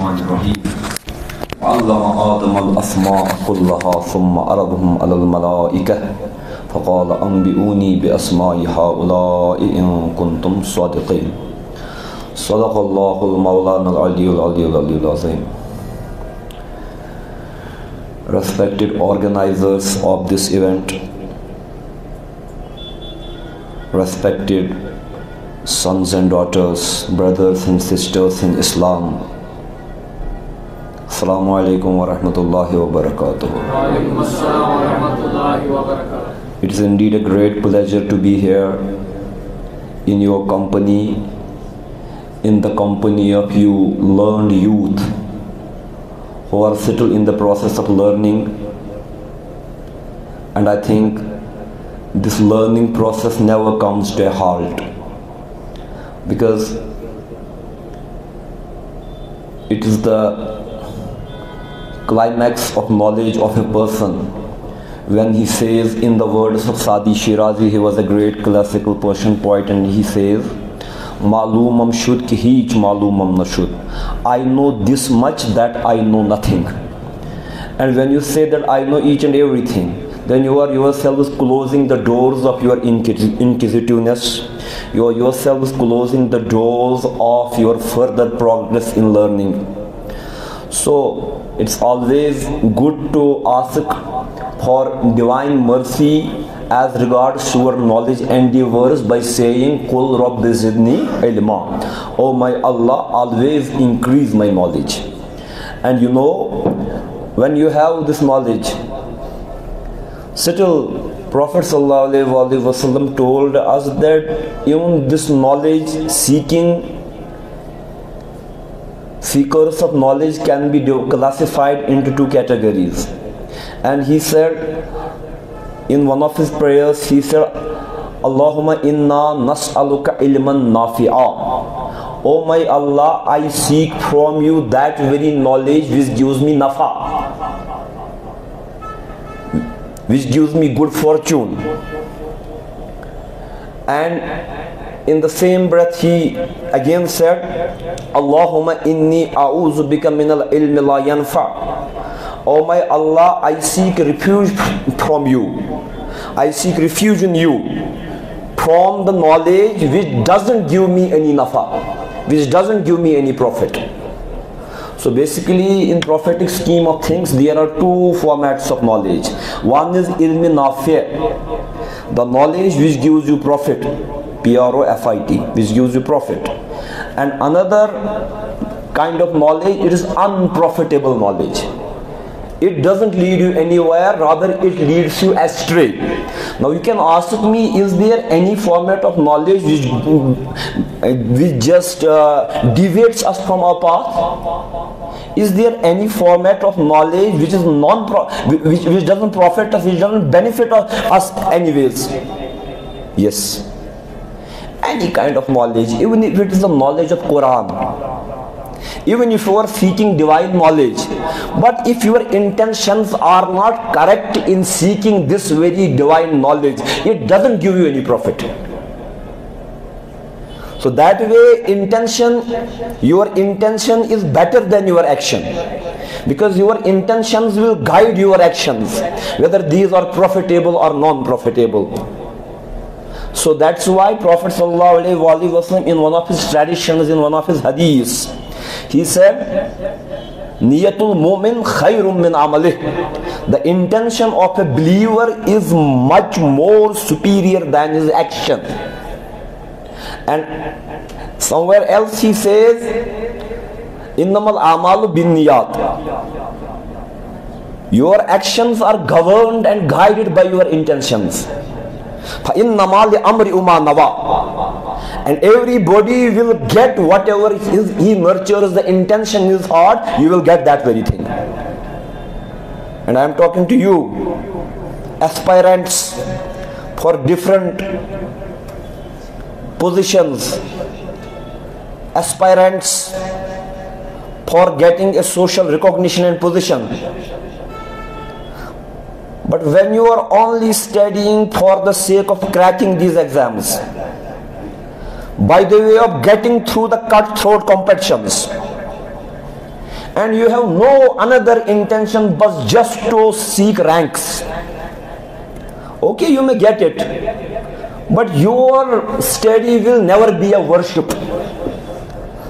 الرحمن الرحيم علم آدم الأسماء كلها ثم عرضهم على الملائكة فقال أنبئوني بأسماء هؤلاء إن كنتم صادقين. صدق الله المولانا العلي العلي العلي العظيم. Respected organizers of this event, respected sons and daughters, brothers and sisters in Islam, Rahmatullahi wa barakatuh. It is indeed a great pleasure to be here in your company, in the company of you learned youth who are still in the process of learning. And I think this learning process never comes to a halt because it is the climax of knowledge of a person when he says in the words of Sadi Shirazi, he was a great classical Persian poet, and he says, Malumam shud ki hiç malumam nashud. I know this much that I know nothing. And when you say that I know each and everything, then you are yourselves closing the doors of your inquisitiveness. You are yourselves closing the doors of your further progress in learning. So it's always good to ask for divine mercy as regards your knowledge endeavors by saying Kul Rabbi Zidni ilma. Oh my Allah, always increase my knowledge. And you know, when you have this knowledge, still Prophet ﷺ told us that even this knowledge seeking seekers of knowledge can be classified into two categories. And he said in one of his prayers, he said, Allahumma inna nas'aluka ilman nafi'a. Oh my Allah, I seek from you that very knowledge which gives me nafa which gives me good fortune. And in the same breath, he again said, Allahumma inni a'udhu bika min al-ilmi la yanfa. Oh my Allah, I seek refuge from you. I seek refuge in you from the knowledge which doesn't give me any nafa, which doesn't give me any profit. So basically in prophetic scheme of things there are two formats of knowledge. One is ilmi nafi, the knowledge which gives you profit, P-R-O-F-I-T, which gives you profit. And another kind of knowledge, it is unprofitable knowledge. It doesn't lead you anywhere, rather it leads you astray. Now you can ask me, is there any format of knowledge which, which just uh, deviates us from our path? Is there any format of knowledge which is non which, which doesn't profit us, which doesn't benefit us anyways? Yes. Any kind of knowledge, even if it is the knowledge of Quran, even if you are seeking divine knowledge but if your intentions are not correct in seeking this very divine knowledge it doesn't give you any profit. So that way intention your intention is better than your action. Because your intentions will guide your actions whether these are profitable or non-profitable so that's why prophet ﷺ in one of his traditions in one of his hadiths he said, Niyatul mu'min khairum min amalih. The intention of a believer is much more superior than his action. And somewhere else he says, Innamal amalu bin niyat. Your actions are governed and guided by your intentions. فَإِنَّمَا لِأَمْرِ أُمَا نَوَى And everybody will get whatever he nurtures, the intention in his heart, you will get that very thing. And I am talking to you, aspirants for different positions, aspirants for getting a social recognition and position but when you are only studying for the sake of cracking these exams, by the way of getting through the cutthroat competitions, and you have no another intention but just to seek ranks okay you may get it. But your study will never be a worship.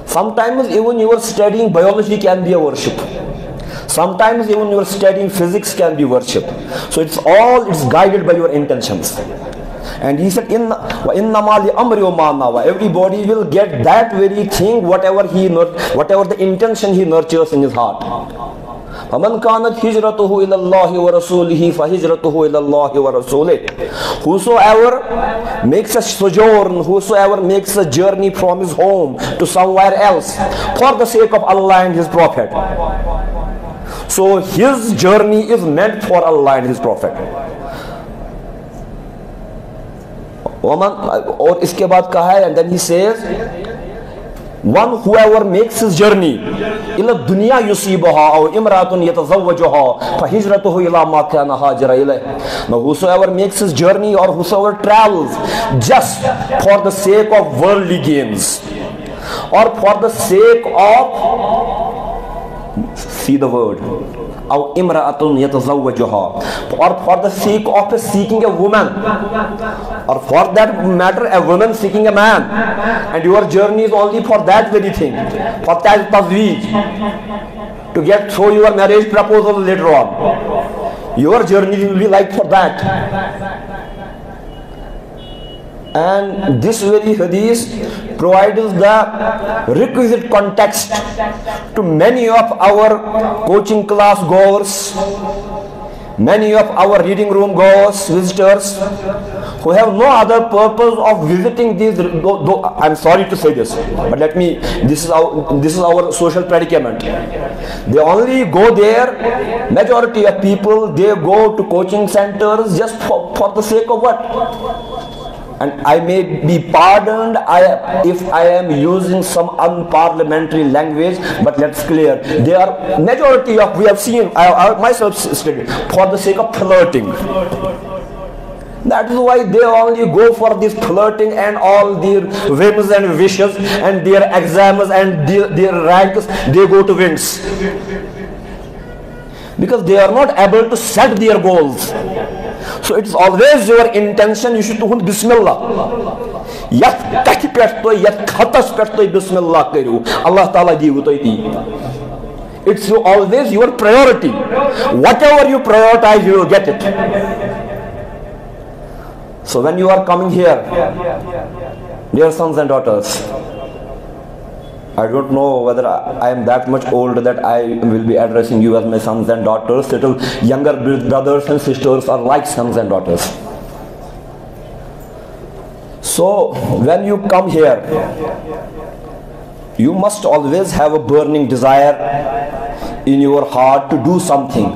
Sometimes even your studying biology can be a worship sometimes even your studying physics can be worship so it's all it's guided by your intentions and he said, in Everybody will get that very thing, whatever he whatever the intention he nurtures in his heart. فمن كانت هجرته إلى الله ورسوله فهجرته إلى الله ورسوله Whosoever makes a sojourn, whosoever makes a journey from his home to somewhere else for the sake of Allah and His Prophet. So his journey is meant for Allah and his prophet. Woman, اور اس کے بعد کہا ہے and then he says one whoever makes his journey الى الدنيا يصيبها او امرات يتزوجها فهجرته الى ما كان هاجر اليه now whosoever makes his journey or whosoever travels just for the sake of worldly gains or for the sake of see the word or for the sake of seeking a woman or for that matter a woman seeking a man and your journey is only for that very thing for that tazweej to get through your marriage proposal later on your journey will be like for that and this very hadith provides the requisite context to many of our coaching class goers many of our reading room goers visitors who have no other purpose of visiting these i'm sorry to say this but let me this is our this is our social predicament. They only go there majority of people they go to coaching centers just for, for the sake of what and I may be pardoned I, if I am using some unparliamentary language but let's clear. They are majority of we have seen I, I myself studied for the sake of flirting. That is why they only go for this flirting and all their whims and wishes and their exams and their, their ranks they go to wins. Because they are not able to set their goals so it is always your intention you should do bismillah. Yat kati pet to yat khatas bismillah karu allah taala iti it's always your priority. Whatever you prioritize you will get it. So when you are coming here dear sons and daughters I don't know whether I am that much old that I will be addressing you as my sons and daughters. Little younger brothers and sisters are like sons and daughters. So when you come here, you must always have a burning desire in your heart to do something.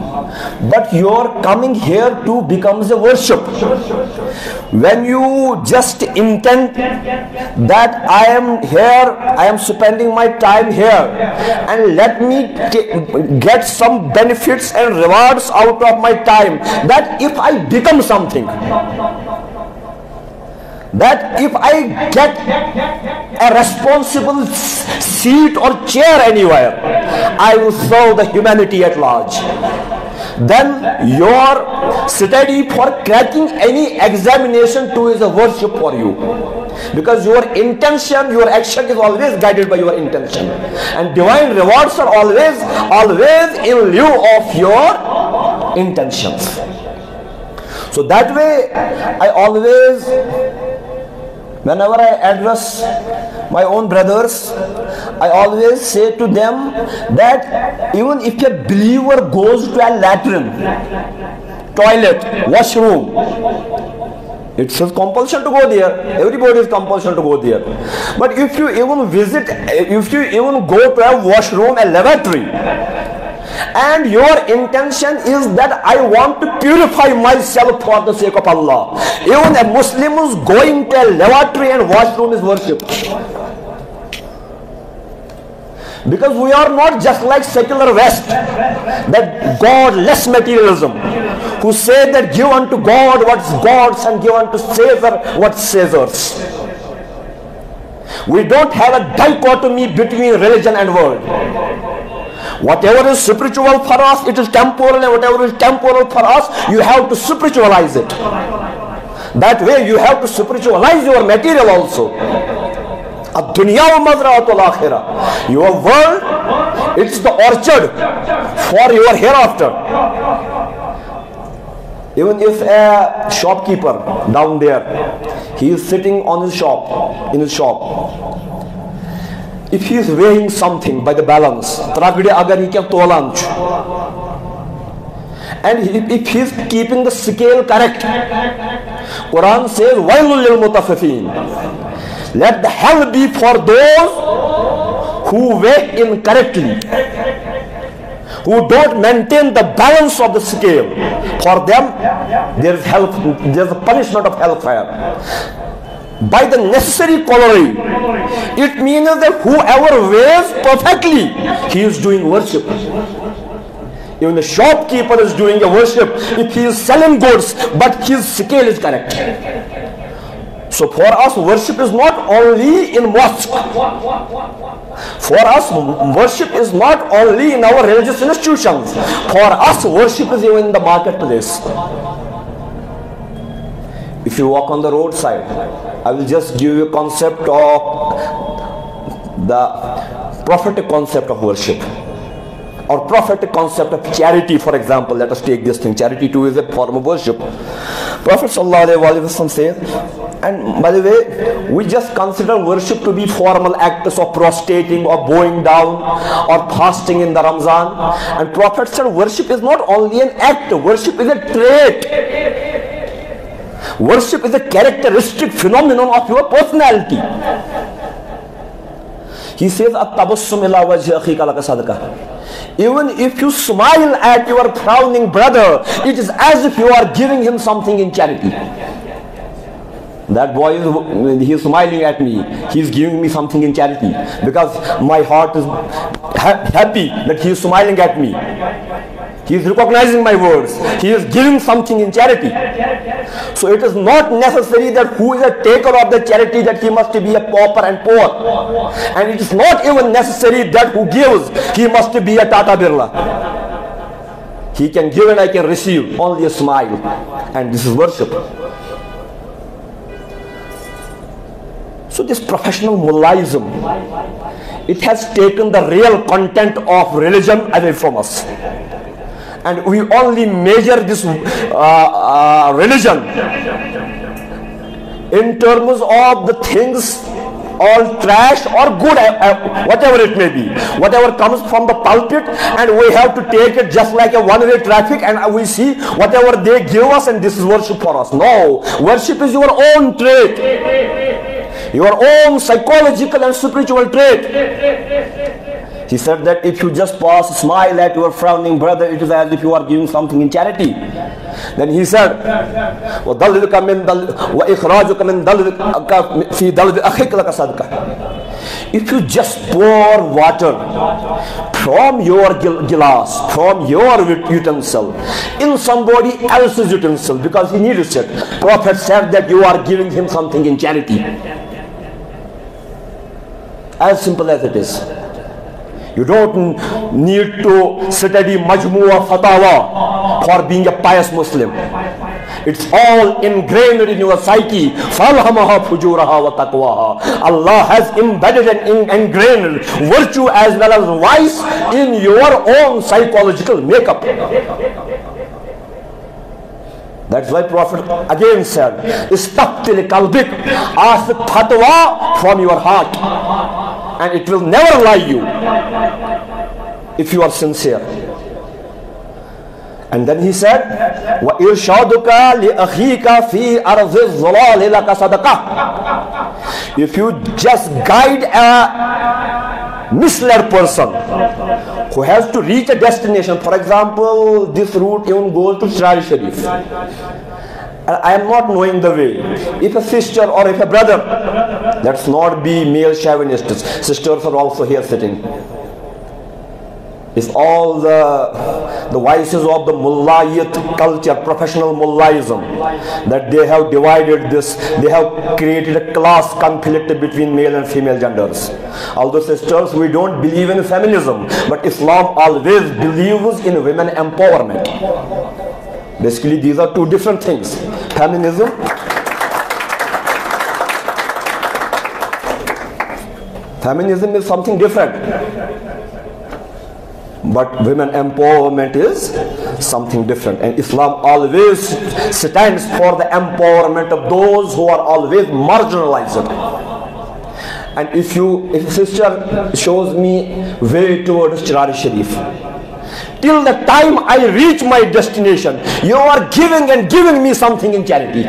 But your coming here to becomes a worship. When you just intend that i am here i am spending my time here and let me get some benefits and rewards out of my time that if i become something that if I get a responsible seat or chair anywhere, I will serve the humanity at large. Then your study for cracking any examination too is a worship for you. Because your intention, your action is always guided by your intention. And divine rewards are always, always in lieu of your intentions. So that way, I always Whenever I address my own brothers, I always say to them that even if a believer goes to a latrine, toilet, washroom, it's a compulsion to go there. Everybody is compulsion to go there. But if you even visit, if you even go to a washroom, a lavatory, and your intention is that I want to purify myself for the sake of Allah. Even a Muslim is going to a lavatory and washroom is worship. Because we are not just like secular West, that godless materialism, who say that give unto God what's God's and give unto Caesar what's Caesar's. We don't have a dichotomy between religion and world. Whatever is spiritual for us, it is temporal, and whatever is temporal for us, you have to spiritualize it. That way, you have to spiritualize your material also. Your world, it's the orchard for your hereafter. Even if a shopkeeper down there, he is sitting on his shop, in his shop, if he is weighing something by the balance, agar he can tolan and if he is keeping the scale correct, Quran says, Wailul mutaffifin. Let the hell be for those who weigh incorrectly who don't maintain the balance of the scale, for them there is hell, there is a punishment of hellfire. By the necessary corollary, it means that whoever weighs perfectly, he is doing worship. Even the shopkeeper is doing a worship if he is selling goods, but his scale is correct. So for us, worship is not only in mosque. For us, worship is not only in our religious institutions. For us, worship is even in the marketplace. If you walk on the roadside, I will just give you a concept of the prophetic concept of worship or prophetic concept of charity, for example. Let us take this thing. Charity too is a form of worship. Prophet ﷺ says, and by the way, we just consider worship to be formal acts of prostrating or bowing down or fasting in the Ramzan. And Prophet said worship is not only an act, worship is a trait. Worship is a characteristic phenomenon of your personality. He says, even if you smile at your frowning brother, it is as if you are giving him something in charity. That boy is he is smiling at me. He is giving me something in charity because my heart is ha happy that he is smiling at me. He is recognizing my words. He is giving something in charity. So it is not necessary that who is a taker of the charity that he must be a pauper and poor. And it is not even necessary that who gives, he must be a Tata Birla. He can give and I can receive only a smile. And this is worship. So this professional mullaism, it has taken the real content of religion away from us and we only measure this uh, uh, religion. In terms of the things all trash or good uh, uh, whatever it may be. Whatever comes from the pulpit and we have to take it just like a one-way traffic and we see whatever they give us and this is worship for us. No. Worship is your own trait. Your own psychological and spiritual trait he said that if you just pass, a smile at your frowning brother, it is as if you are giving something in charity. Then he said, If you just pour water from your glass, from your utensil, in somebody else's utensil, because he needs it, Prophet said that you are giving him something in charity. As simple as it is. You don't need to study Majmu'a Fatawa for being a pious Muslim. It's all ingrained in your psyche. Allah has embedded and ingrained virtue as well as vice in your own psychological makeup. That's why Prophet again said, Istaqtil kalbik, ask fatwa from your heart. And it will never lie you if you are sincere. And then he said, وَإِرْشَادُكَ لِأَخِيكَ فِي أَرْضِ الظَّلَالِ لَكَ صَدَقَةً If you just guide a misled person who has to reach a destination, for example, this route even goes to Shari Sharif. I am not knowing the way. If a sister or if a brother, let's not be male chauvinists. Sisters are also here sitting. if all the, the vices of the mullayat culture, professional mullahism, that they have divided this, they have created a class conflict between male and female genders. Although sisters, we don't believe in feminism, but Islam always believes in women empowerment. Basically, these are two different things. Feminism Feminism is something different but women empowerment is something different and islam always stands for the empowerment of those who are always marginalized and if you if sister shows me way towards Chirari Sharif till the time I reach my destination you are giving and giving me something in charity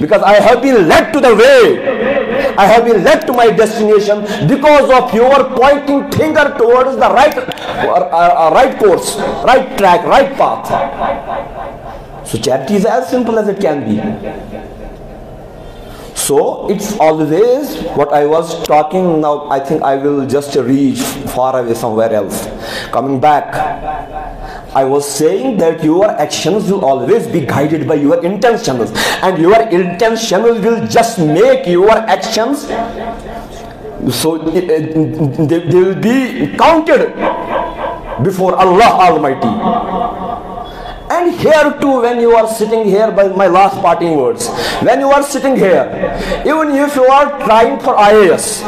because I have been led to the way. I have been led to my destination because of your pointing finger towards the right, uh, uh, right course, right track, right path. So charity is as simple as it can be. So it's always what I was talking now. I think I will just reach far away somewhere else. Coming back, I was saying that your actions will always be guided by your intentions, and your intentions will just make your actions so uh, they, they will be counted before Allah Almighty. And here too, when you are sitting here, by my last parting words, when you are sitting here, even if you are trying for IAS,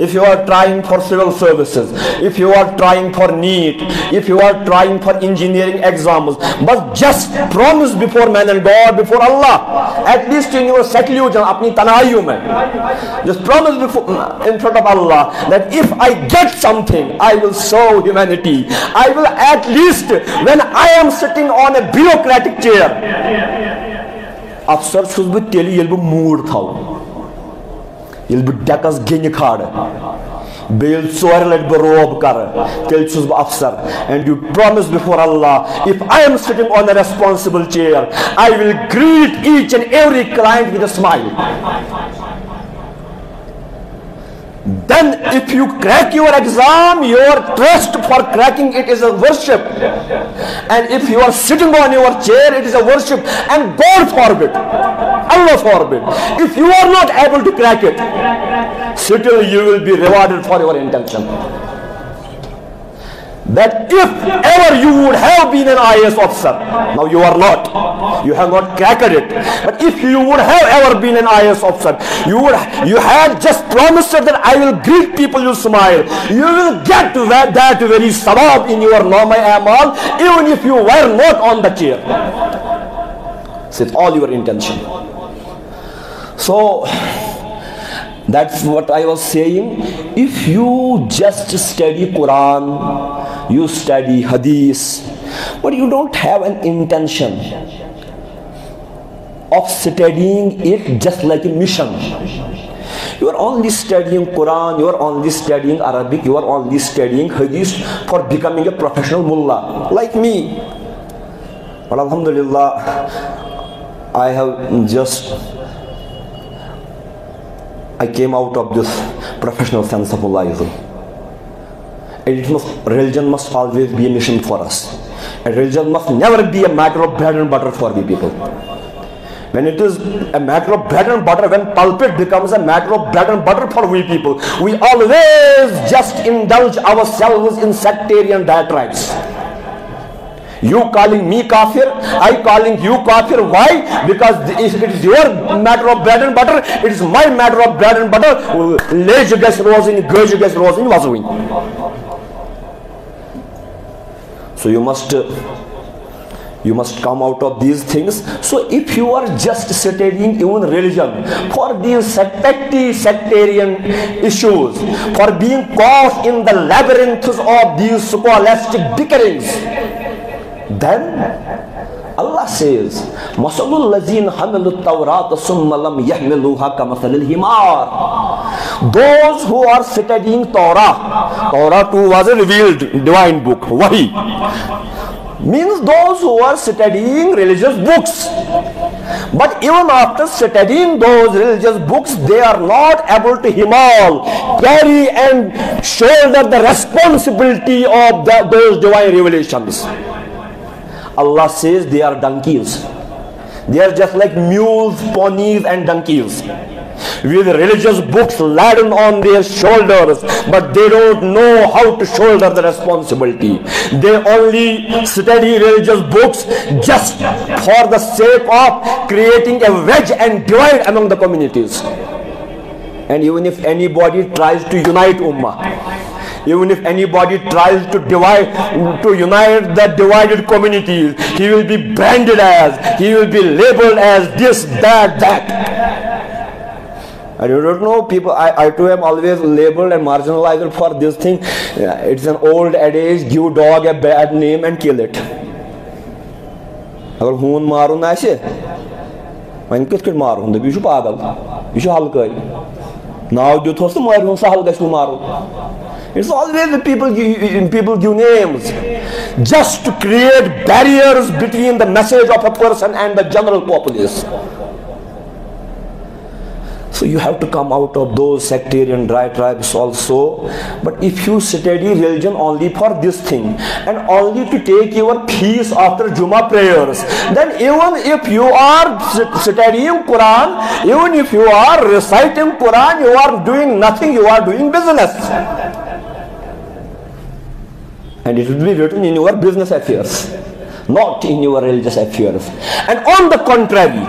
if you are trying for civil services, if you are trying for NEET, if you are trying for engineering exams, but just promise before man and God, before Allah, at least in your seclusion, apni tanayu just promise before, in front of Allah that if I get something, I will show humanity. I will at least, when I am sitting on ہے بیوکریٹک چیر افسر چھس بہ تیل یل بہ mood تھو یل بہ ڈکس گن کھاڑ بیل ژور لٹ بہ روب کر تیل چھس بہ افسر and you promise before Allah if I am sitting on a responsible chair I will greet each and every client with a smile then if you crack your exam your trust for cracking it is a worship and if you are sitting on your chair it is a worship and god forbid allah forbid if you are not able to crack it still you will be rewarded for your intention that if ever you would have been an IAS officer, now you are not, you have not cracked it, but if you would have ever been an IAS officer, you would, you had just promised that I will greet people, you smile, you will get that, that very sabab in your normal amal, even if you were not on the chair. With all your intention. So, that's what I was saying. If you just study Quran, you study Hadith, but you don't have an intention of studying it just like a mission. You are only studying Quran, you are only studying Arabic, you are only studying Hadith for becoming a professional mullah, like me. But Alhamdulillah, I have just I came out of this professional sense of. And it must, religion must always be a mission for us. And religion must never be a matter of bread and butter for we people. When it is a matter of bread and butter, when pulpit becomes a matter of bread and butter for we people, we always just indulge ourselves in sectarian diatribes. You calling me kafir, I calling you kafir. Why? Because it is your matter of bread and butter, it is my matter of bread and butter. Lej ges rozin, göj ges rozin vazuin. So you must you must come out of these things so if you are just studying even religion for these sectarian sectarian issues for being caught in the labyrinths of these scholastic bickerings then Allah says, Masalul lazin hamilut tawrat summa lam yahmiluha kamasalil himar. Those who are studying Torah, Torah too was a revealed divine book, Wahi. means those who are studying religious books. But even after studying those religious books, they are not able to himal, carry and shoulder the responsibility of the, those divine revelations. Allah says they are donkeys. They are just like mules, ponies and donkeys with religious books laden on their shoulders, but they don't know how to shoulder the responsibility. They only study religious books just for the sake of creating a wedge and divide among the communities. And even if anybody tries to unite Ummah, even if anybody tries to divide to unite the divided communities he will be branded as he will be labeled as this that that I don't know people I, I too am always labeled and marginalized for this thing yeah, it's an old adage give dog a bad name and kill it اگر ہون مارون آسہ وی کت مار دپ یہ پاگل یہ حل کر ناؤ دس تو مر ہوں سہل گھو مار It's always the people people give names just to create barriers between the message of a person and the general populace. So you have to come out of those sectarian dry tribes also. But if you study religion only for this thing and only to take your peace after Juma prayers, then even if you are studying Quran, even if you are reciting Quran, you are doing nothing, you are doing business. And it will be written in your business affairs not in your religious affairs. And on the contrary,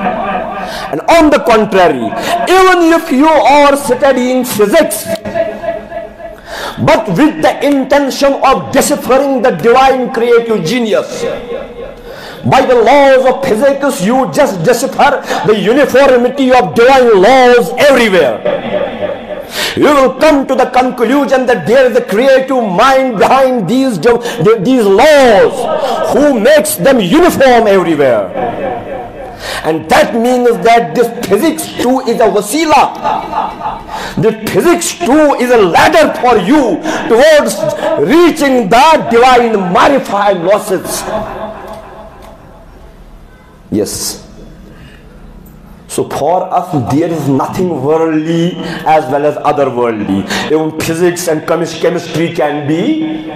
and on the contrary, even if you are studying physics, but with the intention of deciphering the divine creative genius, by the laws of physics, you just decipher the uniformity of divine laws everywhere you will come to the conclusion that there is a creative mind behind these, these laws who makes them uniform everywhere. And that means that this physics too is a wasila. The physics too is a ladder for you towards reaching the divine marified losses. Yes. So for us, there is nothing worldly as well as otherworldly. Even physics and chemistry can be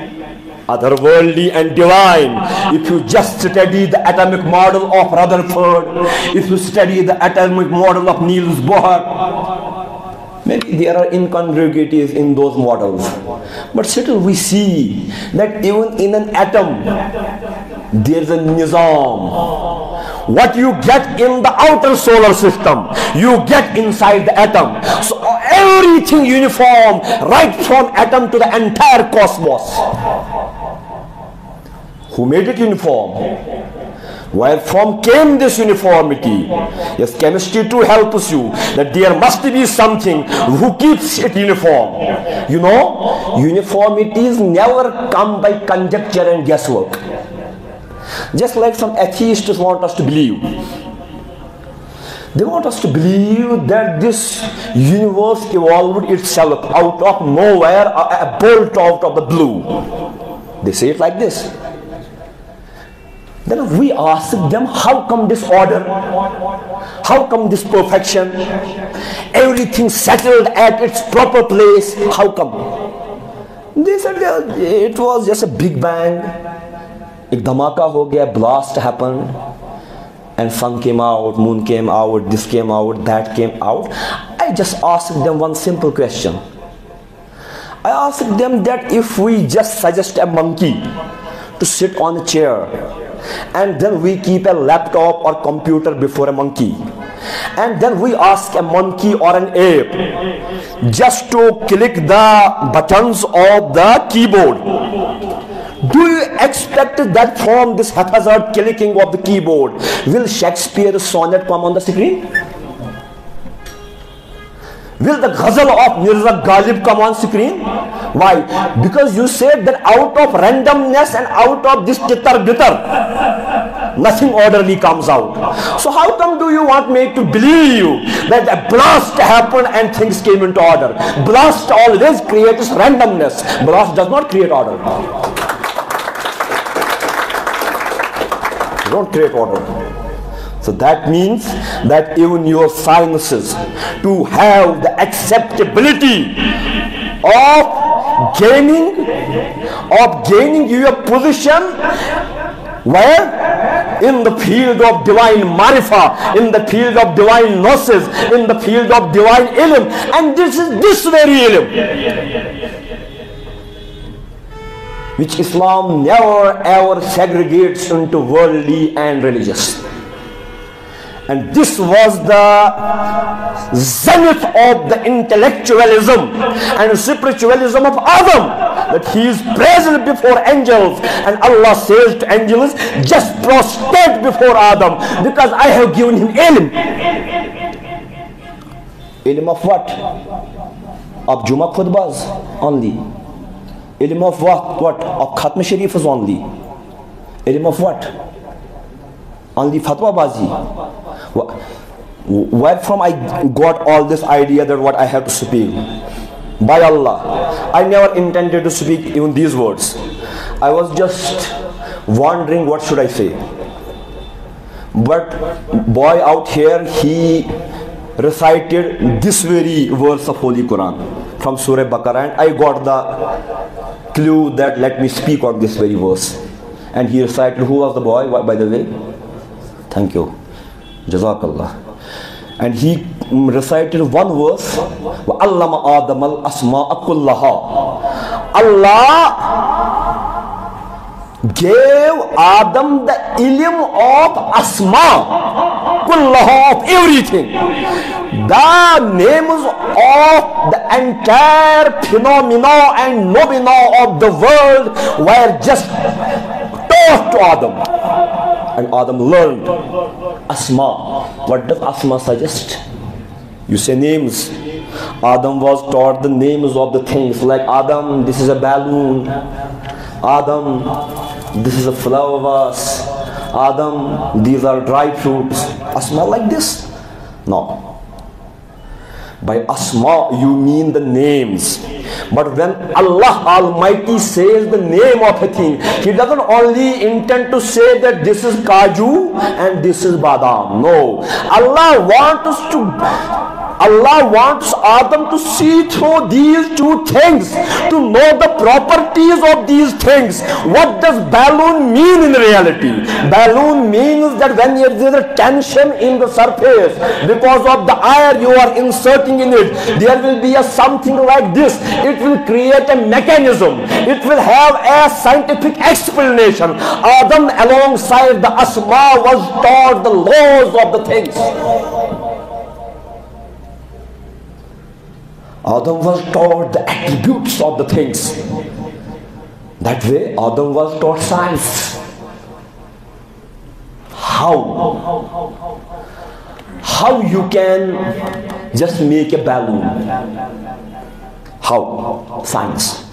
otherworldly and divine. If you just study the atomic model of Rutherford, if you study the atomic model of Niels Bohr, maybe there are incongruities in those models. But still we see that even in an atom, there is a nizam what you get in the outer solar system you get inside the atom. So everything uniform right from atom to the entire cosmos. Who made it uniform? Where from came this uniformity. Yes chemistry too helps you that there must be something who keeps it uniform. You know uniformities never come by conjecture and guesswork just like some atheists want us to believe. They want us to believe that this universe evolved itself out of nowhere, a, bolt out of the blue. They say it like this. Then we ask them, how come this order? How come this perfection? Everything settled at its proper place. How come? They said it was just a big bang एक धमाका हो गया blast happened and sun came out moon came out this came out that came out i just asked them one simple question i asked them that if we just suggest a monkey to sit on a chair and then we keep a laptop or computer before a monkey and then we ask a monkey or an ape just to click the buttons of the keyboard do you expect that from this haphazard clicking of the keyboard will Shakespeare's sonnet come on the screen? Will the ghazal of Mirza Ghalib come on screen? Why? Because you said that out of randomness and out of this titter bitter, nothing orderly comes out. So how come do you want me to believe that a blast happened and things came into order? Blast always creates randomness. Blast does not create order. Don't create order. So that means that even your sciences to have the acceptability of gaining of gaining your position where in the field of divine marifa in the field of divine gnosis in the field of divine ilm and this is this very ilm which Islam never ever segregates into worldly and religious. And this was the zenith of the intellectualism and spiritualism of Adam. That he is present before angels. And Allah says to angels, just prostrate before Adam because I have given him ilm. Ilm of what? Of Juma khutbas only. ختم شریف is only علم of وٹلی فتو بازی. Wait from I got all this idea that what I have to speak by Allah to speak انیز Woods I was just wondering what should I see but boy out here he recited this verse of Holy Quran from Surah Baqarah and I got the clue that let me speak on this very verse. And he recited, who was the boy, by the way? Thank you. Jazakallah. And he recited one verse, وَأَلَّمَ آدَمَ الْأَسْمَاءَ كُلَّهَا Allah gave Adam the ilm of Asma, kullah of everything. The names of the entire phenomena and nomina of the world were just taught to Adam. And Adam learned Asma. What does Asma suggest? You say names. Adam was taught the names of the things like Adam, this is a balloon. Adam, this is a flower vase. Adam, these are dry fruits. Asma like this? No. By asma, you mean the names. But when Allah Almighty says the name of a thing, He doesn't only intend to say that this is kaju and this is badam. No. Allah wants us to Allah to see through these two things to know the properties of these things what بیلونٹی وینشنس because of the I you ارسر will be a like this it what a mechanism it we've a scientific explaining side of the things Adam was taught the attributes of the things. That way, Adam was taught science. How? How you can just make a balloon? How? Science.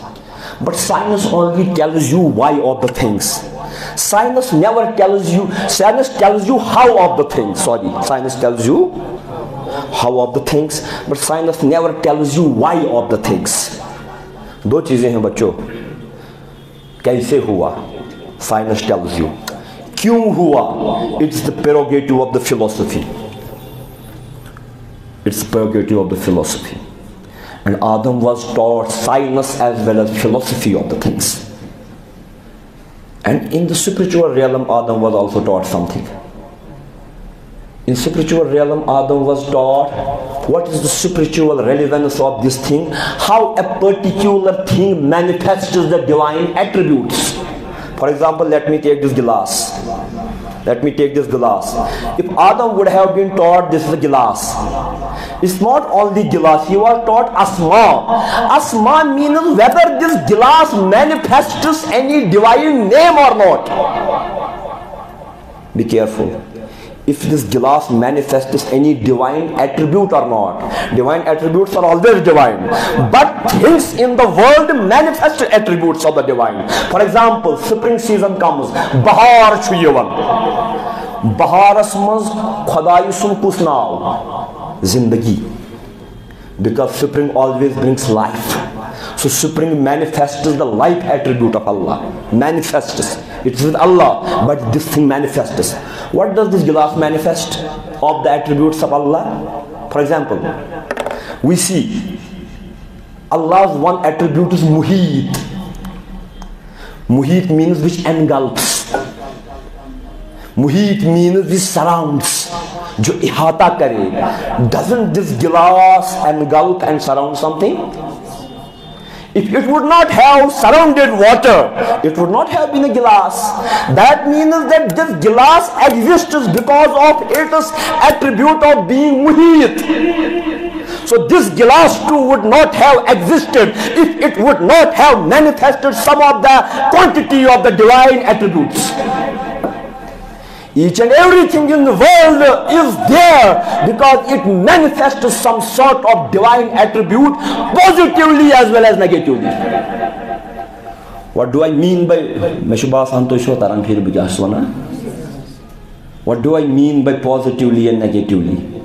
But science only tells you why of the things. Science never tells you, science tells you how of the things. Sorry, science tells you how of the things but science never tells you why of the things दो चीज़ें हैं बच्चों कैसे हुआ science tales you क्यों हुआ it's the purgative of the philosophy it's purgative of the philosophy and Adam was taught science as well as philosophy of the things. And in the spiritual realm, Adam was also taught something. In spiritual realm, Adam was taught what is the spiritual relevance of this thing, how a particular thing manifests the divine attributes. For example, let me take this glass. Let me take this glass. If Adam would have been taught this is a glass, it's not only glass, he was taught asma. Asma means whether this glass manifests any divine name or not. Be careful if this glass manifests any divine attribute or not. Divine attributes are always divine. But things in the world manifest attributes of the divine. For example, spring season comes. Bahar chuyevan. Baharas maz khudai sun kus Zindagi. Because spring always brings life. So spring manifests the life attribute of Allah. Manifests It's with Allah, but this thing manifests. What does this glass manifest of the attributes of Allah? For example, we see Allah's one attribute is Muhit. Muhit means which engulfs. Muhit means which surrounds. जो इहाता करे doesn't this glass engulf and surround something If it would not have surrounded water, it would not have been a glass. That means that this glass exists because of its attribute of being muhit. So this glass too would not have existed if it would not have manifested some of the quantity of the divine attributes. Each and everything in the world is there because it manifests some sort of divine attribute positively as well as negatively. What do I mean by What do I mean by positively and negatively?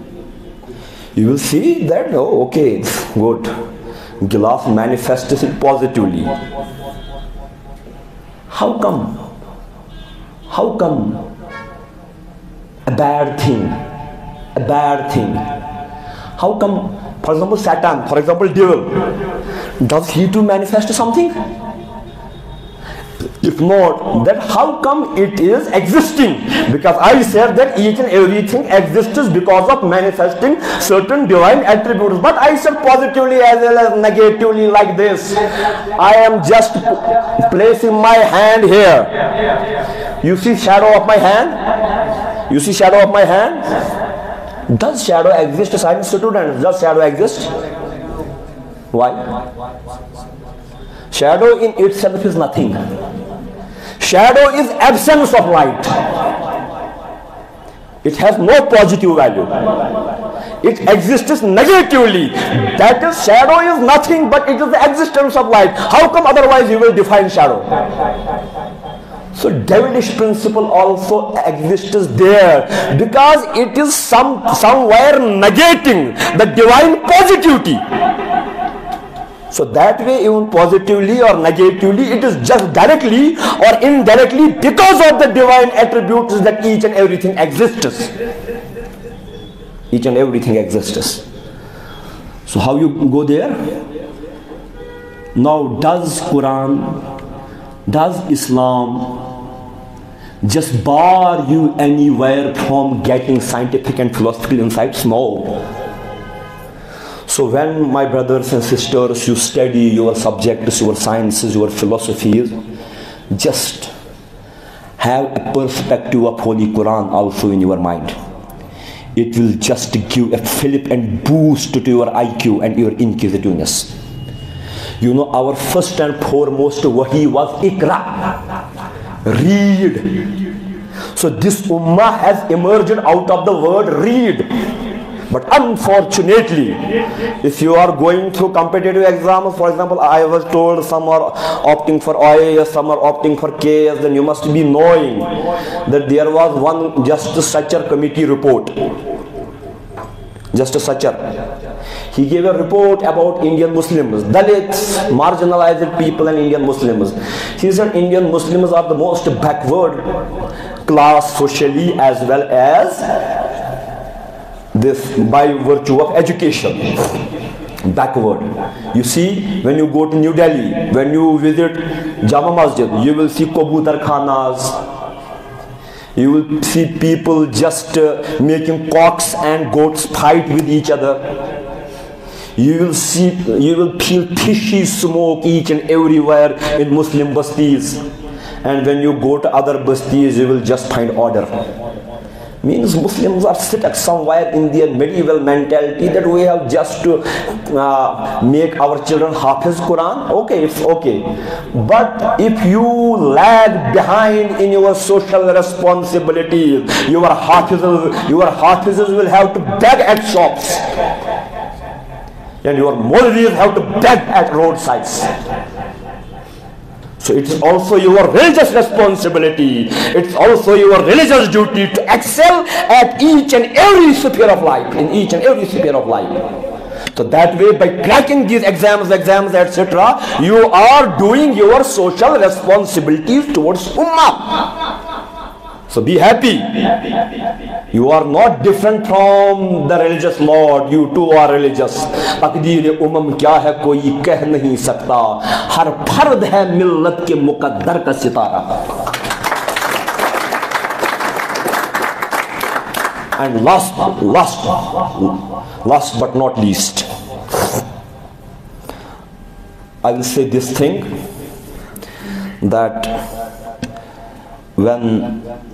You will see that, oh, okay, good. Glass manifests it positively. How come? How come a bad thing. A bad thing. How come, for example, Satan, for example, devil, does he too manifest something? If not, then how come it is existing? Because I said that each and everything exists because of manifesting certain divine attributes. But I said positively as well as negatively like this. I am just placing my hand here. You see shadow of my hand? You see shadow of my hand? Does shadow exist, science students? Does shadow exist? Why? Shadow in itself is nothing. Shadow is absence of light. It has no positive value. It exists negatively. That is, shadow is nothing but it is the existence of light. How come otherwise you will define shadow? So devilish principle also exists there because it is some somewhere negating the divine positivity. So that way even positively or negatively it is just directly or indirectly because of the divine attributes that each and everything exists. Each and everything exists. So how you go there? Now does Quran does Islam just bar you anywhere from getting scientific and philosophical insights? No. So when my brothers and sisters, you study your subjects, your sciences, your philosophies, just have a perspective of Holy Quran also in your mind. It will just give a fillip and boost to your IQ and your inquisitiveness. You know our first and foremost read so this out of that read but unfortunately for example I ٹولڈنگ for I a opting for کے واس one just Sachar committee report Justice Sachar he gave a report about Indian Muslims, Dalits, marginalized people and Indian Muslims. He said Indian Muslims are the most backward class socially as well as this by virtue of education backward. You see, when you go to New Delhi, when you visit Jama Masjid, you will see Kobutar Khanas. You will see people just making cocks and goats fight with each other you will see you will feel pushy smoke each and everywhere in Muslim bastis and when you go to other bastis you will just find order Means Muslims are stuck somewhere in their medieval mentality that we have just to uh, make our children Hafiz Quran. Okay, it's okay. But if you lag behind in your social responsibilities, your Hafizes, your Hafizes will have to beg at shops and your Maulvis have to beg at roadsides. So it's also your religious responsibility. It's also your religious duty to excel at each and every sphere of life, in each and every sphere of life. So that way, by cracking these exams, exams, etc., you are doing your social responsibilities towards Ummah. So be happy. You are not different from the religious mode you too are religious تقدیر امم کیا ہے کوئی کہہ نہیں سکتا ہر فرد ہے ملت کے مقدر کا ستارہ۔ And last last last but not least I will see this thing that when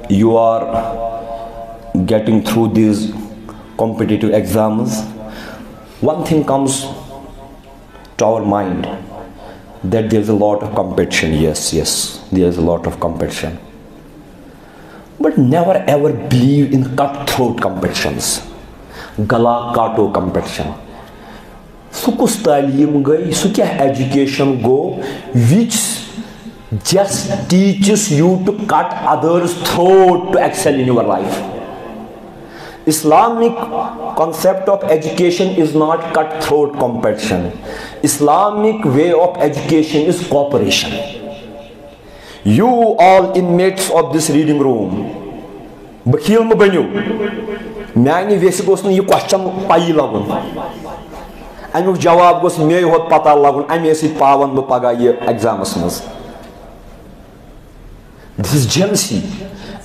you are getting through these competitive exams, one thing comes to our mind that there's a lot of competition. Yes, yes, there's a lot of competition. But never ever believe in cutthroat competitions, gala kato competition. سُہ education تعلیٖم which just teaches you to cut others' throat to excel in your life. Islamic concept of education is not cut throat competition Islamic way of education is cooperation you all inmates of this reading room بخیل مہ بنو میانہ ویسے گوس یہ question پی لگن. امیک جواب گوس مے ہوت پتہ لگن. امے سی پاون بہ پگہ یہ ایگزامس مز. دس جنسی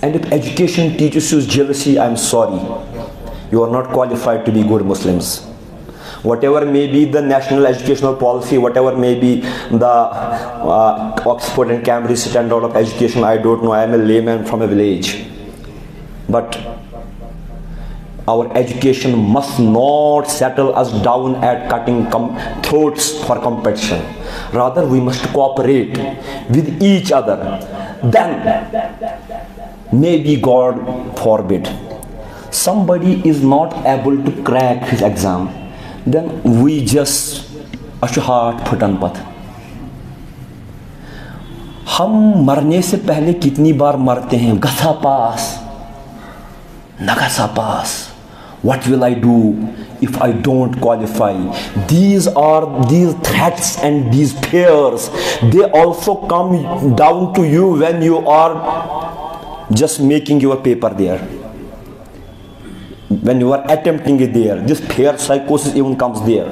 and if education teaches you jealousy i am sorry you are not qualified to be good muslims whatever may be the national educational policy, whatever may be the uh, Oxford and Cambridge standard of education, I don't know. I am a layman from a village. But our education must not settle us down at cutting throats for competition. Rather, we must cooperate with each other. Then, maybe God forbid somebody is not able to crack his exam then we just اچھا hot Pathaan پت ہم مرنے سے پہلے کتنی بار مرتے ہیں؟ گھسا پاس نسا پاس. What will I do if I don't qualify these are these threats and these fears they also come down to you when you are just making your paper there when you are attempting it there this fear psychosis even comes there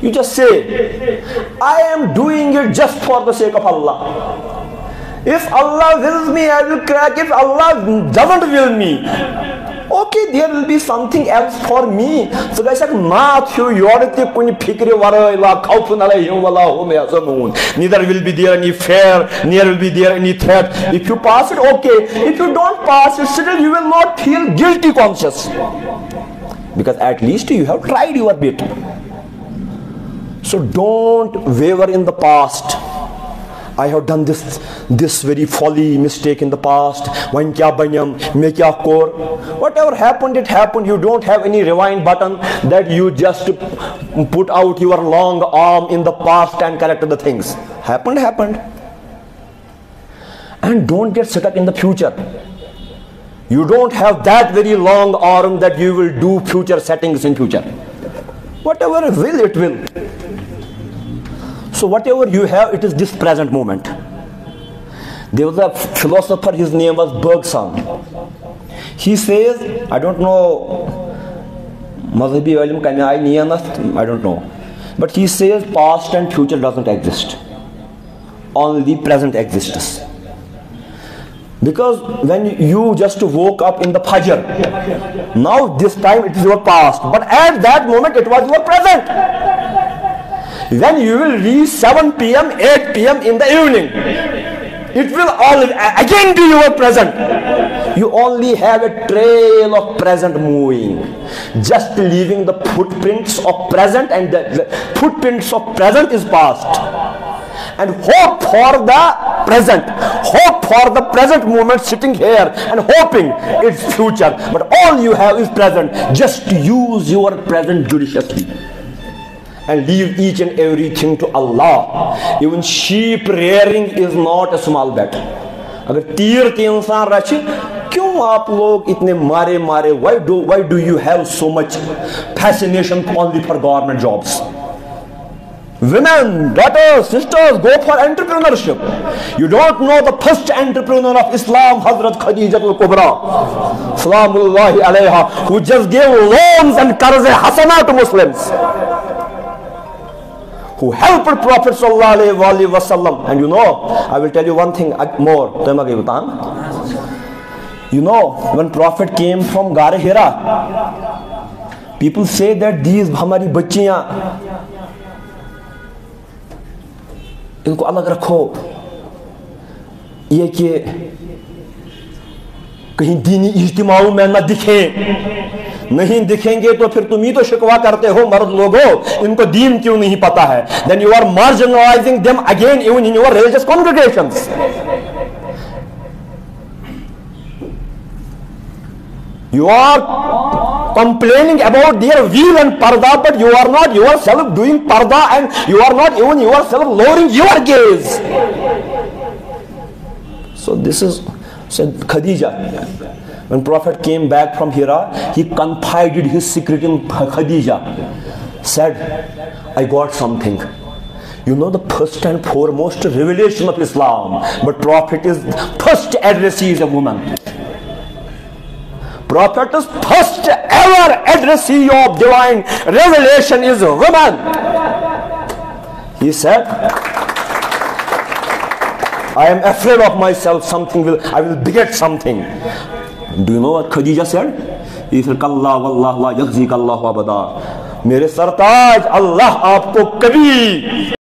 you just say i am doing it just for the sake of allah if allah wills me i will crack if allah doesn't will me okay there will be something else for me. so guys like matthew yorti kuni fikri warai la khawfun alayhim wala hum yahzanun neither will be there any fear neither will be there any threat. If you pass it okay. If you don't pass it still you will not feel guilty conscious. Because at least you have tried your bit. So don't waver in the past I have done this this very folly mistake in the past. When kya banyam, me kya kor. Whatever happened, it happened. You don't have any rewind button that you just put out your long arm in the past and correct the things. Happened, happened. And don't get stuck in the future. You don't have that very long arm that you will do future settings in future. Whatever will, it will. So whatever you have, it is this present moment. There was a philosopher, his name was Bergson. He says, I don't know, I don't know. But he says past and future doesn't exist. Only present exists. Because when you just woke up in the Fajr, now this time it is your past. But at that moment it was your present when you will reach 7 p.m., 8 p.m. in the evening, it will all again be your present. You only have a trail of present moving, just leaving the footprints of present, and the footprints of present is past. And hope for the present, hope for the present moment sitting here and hoping it's future. But all you have is present. Just use your present judiciously and leave each and everything to Allah. Even sheep rearing is not a small bet. اگر تیر کے انسان رچے کیوں آپ لوگ اتنے مارے مارے why do, why do you have so much fascination only for government jobs women, daughters, sisters go for entrepreneurship you don't know the first entrepreneur of Islam Hazrat Khadija al-Kubra, Salamullahi علیہ who just gave loans and قرض hasana to Muslims ہیٹم and you know well you know one prophet came from گار Hira people see that these ہماری بچیاں ان کو الگ رکھو یہ کہ کہیں دینی اجتماعوں میں نہ دکھیں نہیں دکھیں گے تو پھر تم ہی تو شکوا کرتے ہو مرد لوگوں ان کو دین کیوں نہیں پتا ہے then you are marginalizing them again even in your religious congregations you are complaining about their will and parda, but you are not yourself doing parda and you are not even yourself lowering your gaze. So this is said Khadija. When Prophet came back from Hira, he confided his secret in Khadija. Said, I got something. You know the first and foremost revelation of Islam, but Prophet is first addressee is a woman. Prophet's first ever addressee of divine revelation is woman. He said, I am afraid of myself. Something will, I will beget something. Do you know what Khadija said? He said, Kalla wallah la yazzik Allah abada. میرے سرتاج اللہ آپ کو کبھی